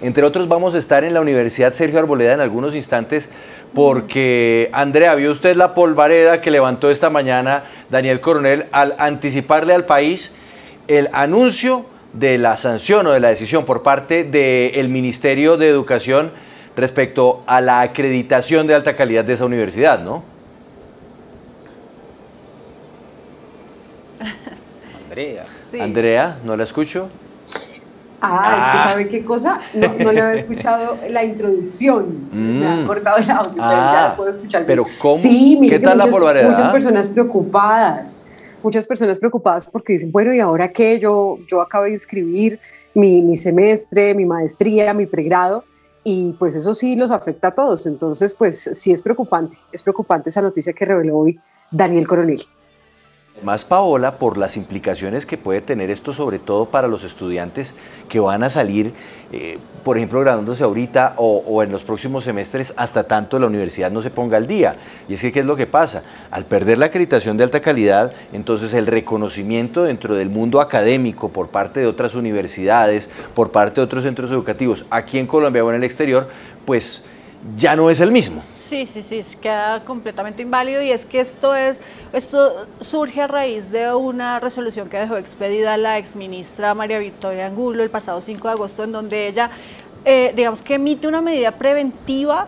Entre otros vamos a estar en la Universidad Sergio Arboleda en algunos instantes porque, Andrea, ¿vio usted la polvareda que levantó esta mañana Daniel Coronel al anticiparle al país el anuncio de la sanción o de la decisión por parte del Ministerio de Educación respecto a la acreditación de alta calidad de esa universidad, ¿no? Andrea. Andrea, ¿no la escucho? Ah, es que ah. ¿sabe qué cosa? No, le había escuchado la introducción. Me ha mm. cortado el audio, pero ya ah, puedo escuchar. Pero ¿cómo? Sí, ¿Qué tal muchas, la polvareda? Muchas personas preocupadas. Muchas personas preocupadas porque dicen, bueno, ¿y ahora qué? Yo, yo acabo de inscribir mi, mi semestre, mi maestría, mi pregrado y pues eso sí los afecta a todos. Entonces, pues sí es preocupante, es preocupante esa noticia que reveló hoy Daniel Coronel. Más Paola, por las implicaciones que puede tener esto, sobre todo para los estudiantes que van a salir, eh, por ejemplo, graduándose ahorita o, en los próximos semestres, hasta tanto la universidad no se ponga al día. Y es que, ¿qué es lo que pasa? Al perder la acreditación de alta calidad, entonces el reconocimiento dentro del mundo académico por parte de otras universidades, por parte de otros centros educativos, aquí en Colombia o en el exterior, pues ya no es el mismo. Sí, sí, sí, queda completamente inválido y es que esto es, esto surge a raíz de una resolución que dejó expedida la exministra María Victoria Angulo el pasado 5 de agosto, en donde ella, eh, digamos que emite una medida preventiva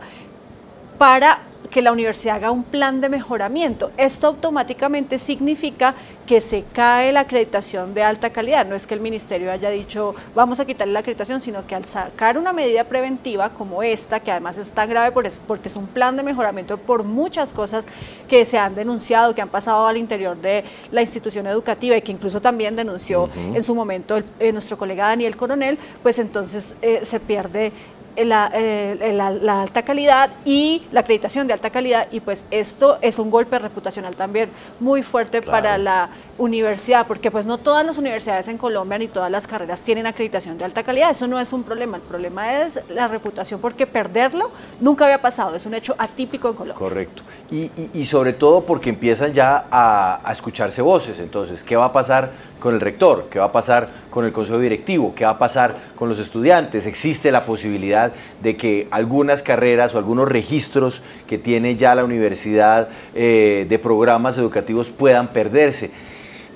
para que la universidad haga un plan de mejoramiento. Esto automáticamente significa que se cae la acreditación de alta calidad. No es que el ministerio haya dicho vamos a quitarle la acreditación, sino que al sacar una medida preventiva como esta, que además es tan grave porque es un plan de mejoramiento por muchas cosas que se han denunciado, que han pasado al interior de la institución educativa y que incluso también denunció en su momento eh, nuestro colega Daniel Coronel, pues entonces eh, se pierde eh, la, alta calidad y la acreditación de alta calidad y pues esto es un golpe reputacional también muy fuerte para la universidad porque pues no todas las universidades en Colombia ni todas las carreras tienen acreditación de alta calidad, eso no es un problema, el problema es la reputación porque perderlo nunca había pasado, es un hecho atípico en Colombia. Correcto, y, sobre todo porque empiezan ya a, a escucharse voces, entonces, ¿qué va a pasar con el rector? ¿Qué va a pasar con el consejo directivo? ¿Qué va a pasar con los estudiantes? ¿Existe la posibilidad de que algunas carreras o algunos registros que tiene ya la universidad eh, de programas educativos puedan perderse?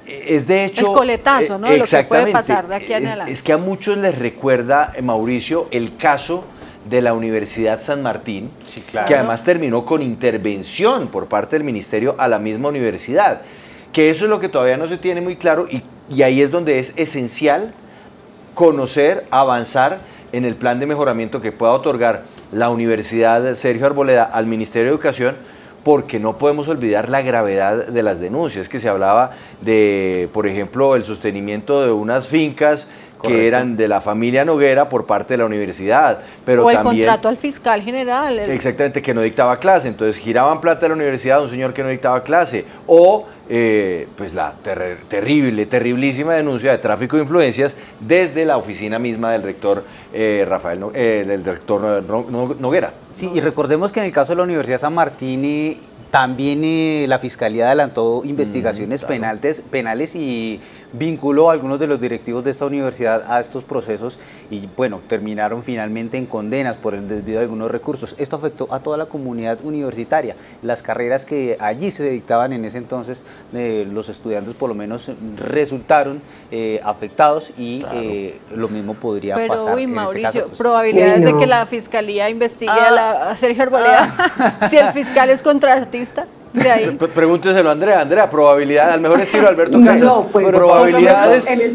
Es de hecho... El coletazo, ¿no? lo que puede pasar de aquí en adelante. Es que a muchos les recuerda, eh, Mauricio, el caso de la Universidad San Martín, que además terminó con intervención por parte del ministerio a la misma universidad que eso es lo que todavía no se tiene muy claro y, ahí es donde es esencial conocer, avanzar en el plan de mejoramiento que pueda otorgar la Universidad Sergio Arboleda al Ministerio de Educación, porque no podemos olvidar la gravedad de las denuncias, que se hablaba de, por ejemplo, el sostenimiento de unas fincas que eran de la familia Noguera por parte de la universidad. Pero o el también, contrato al fiscal general. Exactamente, que no dictaba clase. Entonces giraban plata de la universidad a un señor que no dictaba clase. O eh, pues la terrible, terriblísima denuncia de tráfico de influencias desde la oficina misma del rector eh, Rafael eh, del rector Noguera. Sí, y recordemos que en el caso de la Universidad San Martín también la Fiscalía adelantó investigaciones penales, penales y vinculó a algunos de los directivos de esta universidad a estos procesos y bueno, terminaron finalmente en condenas por el desvío de algunos recursos. Esto afectó a toda la comunidad universitaria. Las carreras que allí se dictaban en ese entonces, eh, los estudiantes por lo menos resultaron eh, afectados y eh, lo mismo podría Pero, pasar. Uy, Mauricio, pues. probabilidades de que la fiscalía investigue a, ah. Sergio Arboleda ah. si el fiscal es contratista. Pregúnteselo a Andrea. Andrea, probabilidad, al mejor estilo Alberto Casas. No, pues, probabilidades.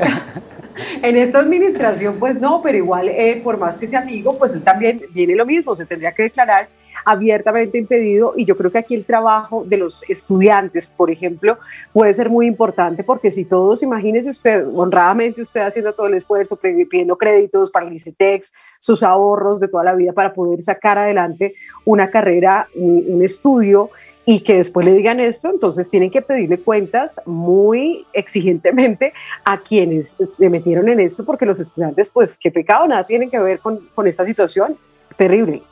En esta, administración, pues no, pero igual, eh, por más que sea amigo, pues él también viene lo mismo, se tendría que declarar abiertamente impedido y yo creo que aquí el trabajo de los estudiantes, por ejemplo, puede ser muy importante porque si todos, imagínese usted, honradamente usted haciendo todo el esfuerzo, pidiendo créditos para el ICETEX, sus ahorros de toda la vida para poder sacar adelante una carrera, un, estudio y que después le digan esto, entonces tienen que pedirle cuentas muy exigentemente a quienes se metieron en esto, porque los estudiantes, pues, qué pecado, nada tienen que ver con, con esta situación terrible,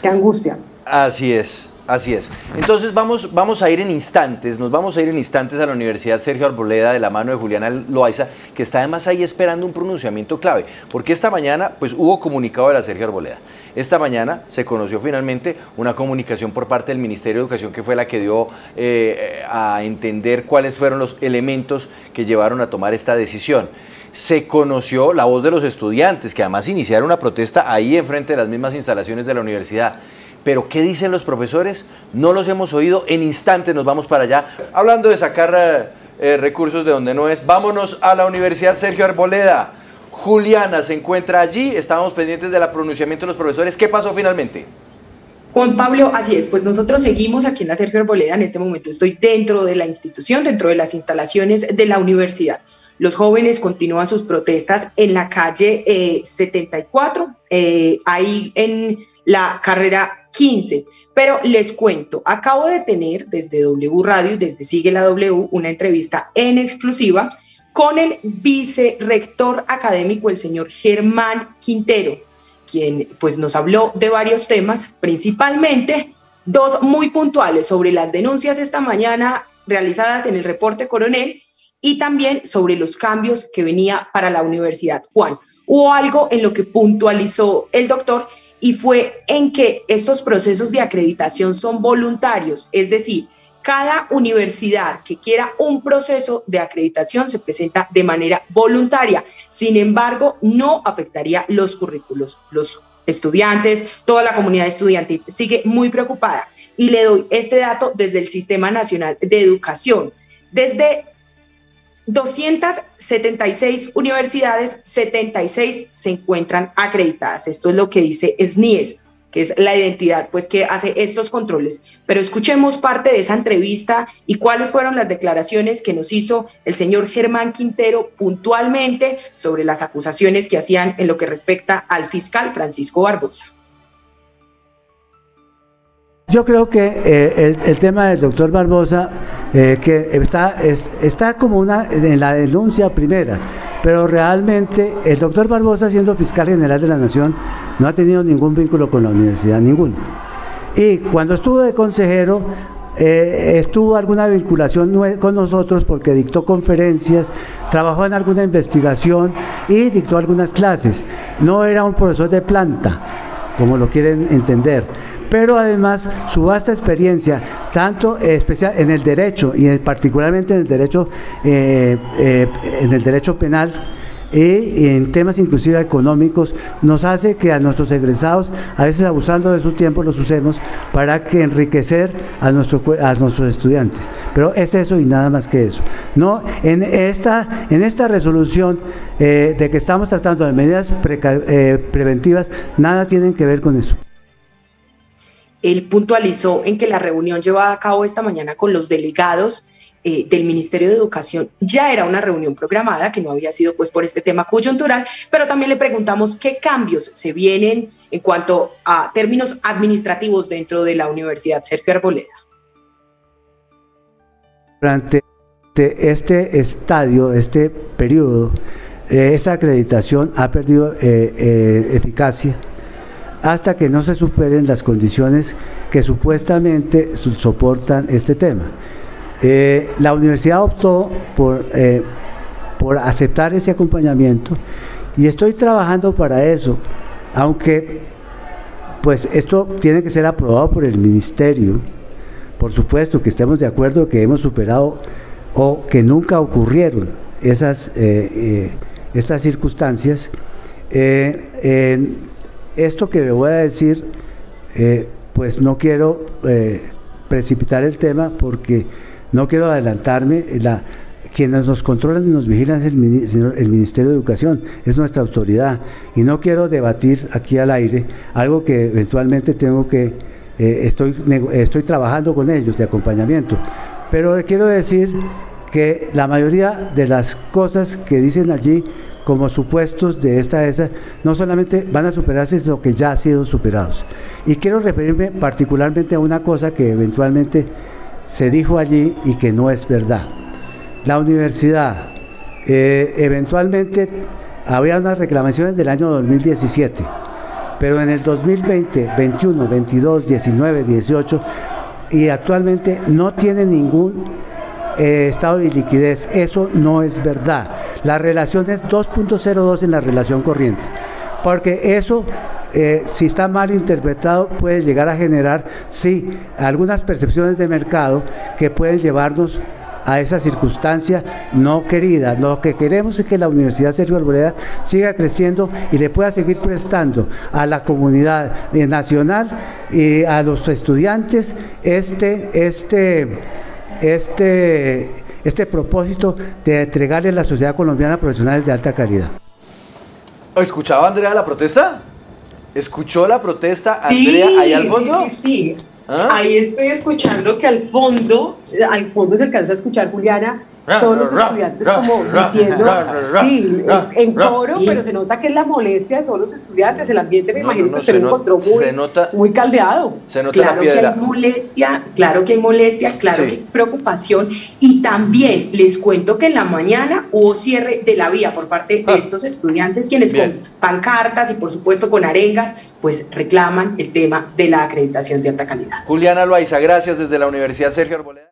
qué angustia. Así es. Así es. Entonces vamos, vamos a ir en instantes, nos vamos a ir en instantes a la Universidad Sergio Arboleda de la mano de Juliana Loaiza, que está además ahí esperando un pronunciamiento clave, porque esta mañana pues hubo comunicado de la Sergio Arboleda. Esta mañana se conoció finalmente una comunicación por parte del Ministerio de Educación que fue la que dio eh, a entender cuáles fueron los elementos que llevaron a tomar esta decisión se conoció la voz de los estudiantes, que además iniciaron una protesta ahí enfrente de las mismas instalaciones de la universidad. Pero ¿qué dicen los profesores? No los hemos oído. En instantes nos vamos para allá. Hablando de sacar eh, eh, recursos de donde no es, vámonos a la Universidad Sergio Arboleda. Juliana se encuentra allí. Estábamos pendientes del pronunciamiento de los profesores. ¿Qué pasó finalmente? Juan Pablo, así es, pues nosotros seguimos aquí en la Sergio Arboleda. En este momento estoy dentro de la institución, dentro de las instalaciones de la universidad. Los jóvenes continúan sus protestas en la calle 74, eh, ahí en la carrera 15. Pero les cuento, acabo de tener desde W Radio desde Sigue la W una entrevista en exclusiva con el vicerrector académico, el señor Germán Quintero, quien pues nos habló de varios temas, principalmente dos muy puntuales sobre las denuncias esta mañana realizadas en el reporte coronel y también sobre los cambios que venía para la universidad. Juan, hubo algo en lo que puntualizó el doctor y fue en que estos procesos de acreditación son voluntarios, es decir, cada universidad que quiera un proceso de acreditación se presenta de manera voluntaria. Sin embargo, no afectaría los currículos. Los estudiantes, toda la comunidad estudiantil sigue muy preocupada. Y le doy este dato desde el Sistema Nacional de Educación. Desde 276 universidades, 76 se encuentran acreditadas. Esto es lo que dice SNIES, que es la identidad pues que hace estos controles. Pero escuchemos parte de esa entrevista y cuáles fueron las declaraciones que nos hizo el señor Germán Quintero puntualmente sobre las acusaciones que hacían en lo que respecta al fiscal Francisco Barbosa. Yo creo que eh, el, tema del doctor Barbosa, eh, que está, está como una en la denuncia primera, pero realmente el doctor Barbosa, siendo fiscal general de la Nación, no ha tenido ningún vínculo con la universidad, ninguno. Y cuando estuvo de consejero, eh, estuvo alguna vinculación con nosotros porque dictó conferencias, trabajó en alguna investigación y dictó algunas clases. No era un profesor de planta, como lo quieren entender pero además su vasta experiencia, tanto especial en el derecho y particularmente en el derecho, eh, eh, en el derecho penal, y en temas inclusive económicos nos hace que a nuestros egresados, a veces abusando de su tiempo, los usemos para que enriquecer a, nuestro, a nuestros estudiantes. Pero es eso y nada más que eso. No, en esta, en esta resolución eh, de que estamos tratando de medidas preventivas, nada tienen que ver con eso. Él puntualizó en que la reunión llevada a cabo esta mañana con los delegados eh, del Ministerio de Educación ya era una reunión programada, que no había sido pues por este tema coyuntural, pero también le preguntamos qué cambios se vienen en cuanto a términos administrativos dentro de la Universidad Sergio Arboleda. Durante este estadio, este periodo, eh, esta acreditación ha perdido eh, eficacia hasta que no se superen las condiciones que supuestamente soportan este tema. Eh, la universidad optó por, eh, por aceptar ese acompañamiento y estoy trabajando para eso, aunque pues esto tiene que ser aprobado por el ministerio, por supuesto que estemos de acuerdo que hemos superado o que nunca ocurrieron esas, eh, estas circunstancias esto que le voy a decir, eh, pues no quiero eh, precipitar el tema porque no quiero adelantarme. La, quienes nos controlan y nos vigilan es el, Ministerio de Educación, es nuestra autoridad. Y no quiero debatir aquí al aire algo que eventualmente tengo que, eh, estoy, estoy trabajando con ellos de acompañamiento. Pero quiero decir que la mayoría de las cosas que dicen allí como supuestos de esta esa, no solamente van a superarse, sino que ya han sido superados. Y quiero referirme particularmente a una cosa que eventualmente se dijo allí y que no es verdad. La universidad, eh, eventualmente había unas reclamaciones del año 2017, pero en el 2020, 21, 22, 19, 18 y actualmente no tiene ningún eh, estado de liquidez. Eso no es verdad. La relación es 2.02 en la relación corriente, porque eso eh, si está mal interpretado, puede llegar a generar, sí, algunas percepciones de mercado que pueden llevarnos a esa circunstancia no querida. Lo que queremos es que la Universidad Sergio Arboleda siga creciendo y le pueda seguir prestando a la comunidad nacional y a los estudiantes este, este, este, este propósito de entregarle a la sociedad colombiana profesionales de alta calidad. ¿Escuchaba Andrea la protesta? ¿Escuchó la protesta, Andrea, ahí al fondo? Sí, sí, sí. ¿Ah? Ahí estoy escuchando que al fondo, al fondo se alcanza a escuchar Juliana todos los estudiantes como diciendo, sí, en coro, pero se nota que es la molestia de todos los estudiantes, el ambiente me imagino que se, encontró muy, muy caldeado. Se nota claro la piedra. Que hay molestia, claro que hay molestia, claro que hay preocupación y también les cuento que en la mañana hubo cierre de la vía por parte de ah. estos estudiantes quienes con pancartas y por supuesto con arengas pues reclaman el tema de la acreditación de alta calidad. Juliana Loaiza, gracias desde la Universidad Sergio Arboleda.